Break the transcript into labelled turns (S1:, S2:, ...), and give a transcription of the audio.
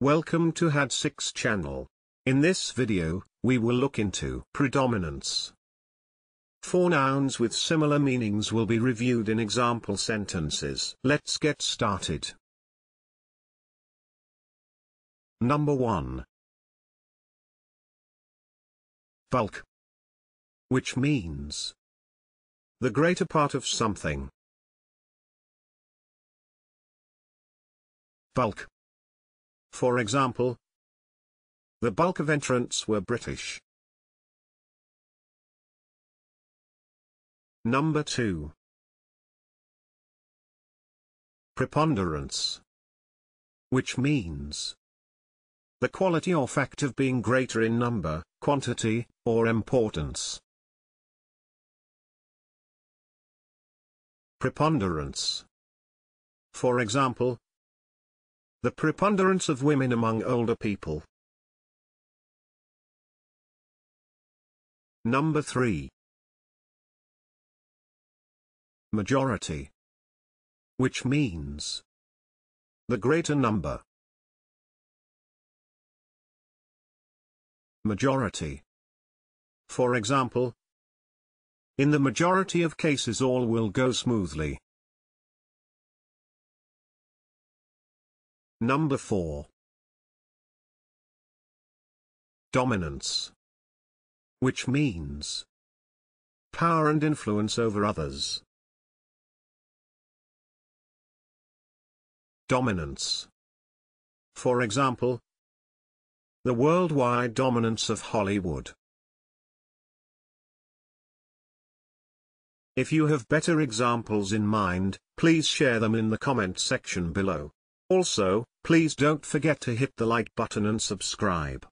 S1: Welcome to HAD6 channel. In this video, we will look into predominance. Four nouns with similar meanings will be reviewed in example sentences. Let's get started. Number 1. Bulk. Which means the greater part of something. Bulk. For example, the bulk of entrants were British. Number 2. Preponderance. Which means the quality or fact of being greater in number, quantity, or importance. Preponderance. For example, the preponderance of women among older people. Number 3. Majority. Which means the greater number. Majority. For example, in the majority of cases all will go smoothly. Number 4. Dominance. Which means power and influence over others. Dominance. For example, the worldwide dominance of Hollywood. If you have better examples in mind, please share them in the comment section below. Also, please don't forget to hit the like button and subscribe.